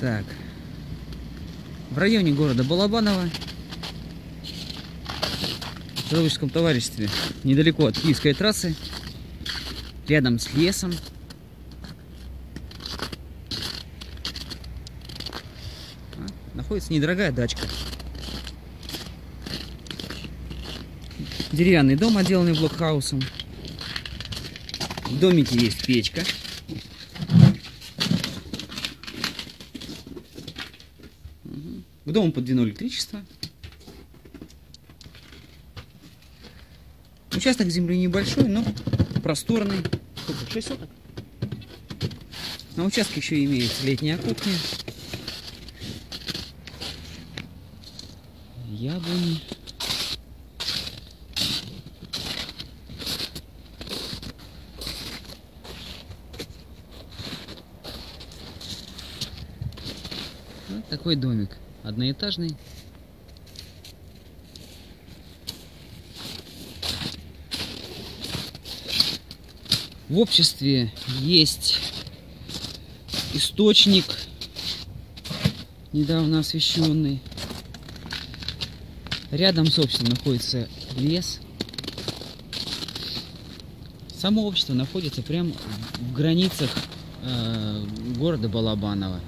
Так. В районе города Балабаново, в Товарищеском товариществе, недалеко от Киевской трассы, рядом с лесом. А, Находится недорогая дачка. Деревянный дом, отделанный блокхаусом. В домике есть печка. К дому подвинули электричество. Участок земли небольшой, но просторный. Сколько? 6 соток? На участке еще имеется летняя кухня. Яблони. Вот такой домик. Одноэтажный. В обществе есть источник, недавно освещенный. Рядом, собственно, находится лес. Само общество находится прямо в границах э, города Балабаново.